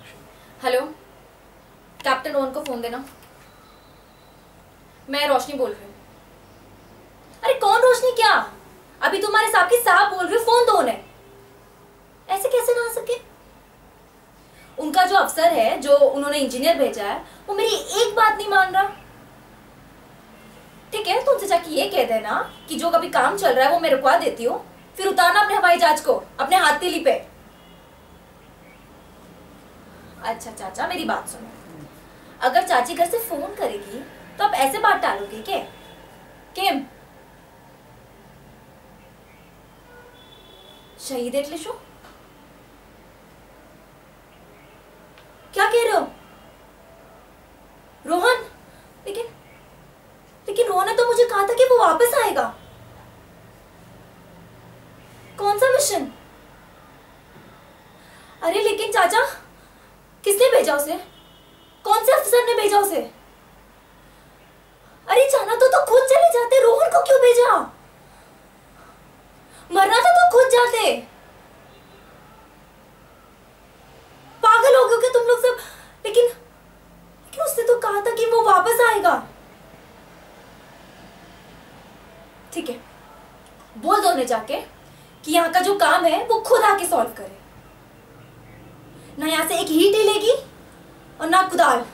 Actually hello captain Rohan को phone देना। मैं रोशनी बोल रही हूँ। अरे कौन रोशनी क्या? अभी तुम्हारे साहब की साहब बोल रही हो फ़ोन दो उन्हें। ऐसे कैसे ना आ सके? उनका जो अफसर है, जो उन्होंने इंजीनियर भेजा है, वो मेरी एक बात नहीं मान रहा। ठीक है तो उनसे जाके ये कह देना कि जो कभी काम चल रहा है, वो मैं रुकवा देती हूँ, फिर उतारना अपने हवाई जहाज़ को, अपने हाथ हाथीली पे। अच्छा चाचा मेरी बात सुनो अगर चाची घर से फोन करेगी तो आप ऐसे बात टालोगे क्या केम शहीद એટલે શું क्या कह रहे हो रोहन लेकिन लेकिन रोहन ने तो मुझे कहा था कि वो वापस आएगा कौन सा मिशन अरे लेकिन चाचा किसने भेजा उसे? कौन से अफसर ने भेजा उसे? अरे जाना तो तो खुद चले जाते, रोहन को क्यों भेजा? मरना था तो खुद जाते। पागल हो गए क्या तुम लोग सब। लेकिन लेकिन उसने तो कहा था कि वो वापस आएगा। ठीक है। बोल दो उन्हें जाके कि यहाँ का जो काम है, वो खुद आके सॉल्व करे। हीट हिलेगी और ना कुदाल।